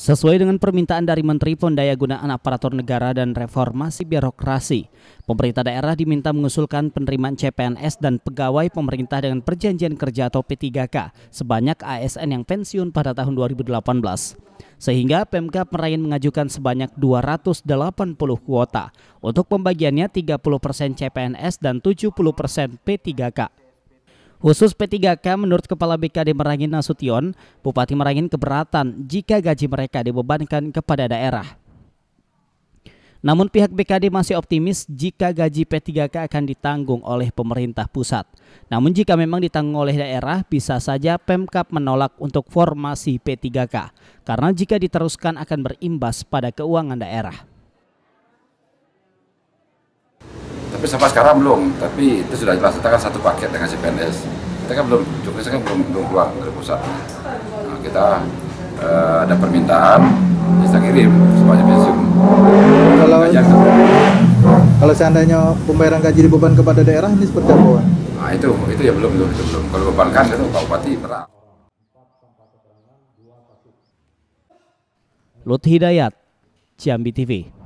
Sesuai dengan permintaan dari Menteri Pendayagunaan Aparatur Negara dan Reformasi Birokrasi, pemerintah daerah diminta mengusulkan penerimaan CPNS dan pegawai pemerintah dengan perjanjian kerja atau P3K sebanyak ASN yang pensiun pada tahun 2018. Sehingga Pemkap Merain mengajukan sebanyak 280 kuota untuk pembagiannya 30% CPNS dan 70% P3K. Khusus P3K menurut Kepala BKD Merangin Nasution, Bupati Merangin keberatan jika gaji mereka dibebankan kepada daerah. Namun pihak BKD masih optimis jika gaji P3K akan ditanggung oleh pemerintah pusat. Namun jika memang ditanggung oleh daerah, bisa saja Pemkap menolak untuk formasi P3K. Karena jika diteruskan akan berimbas pada keuangan daerah. Tapi sampai sekarang belum. Tapi itu sudah jelas. Kita kan satu paket dengan CPNS kita kan belum cukup kan belum belum keluar dari pusat. Nah, kita uh, ada permintaan bisa kirim semuanya pensiun. Kalau kalau seandainya pembayaran gaji dibeban kepada daerah ini seperti apa nah itu itu ya belum itu, itu belum. Kalau bebankan itu Pak Bupati berat. Lut Hidayat Ciambi TV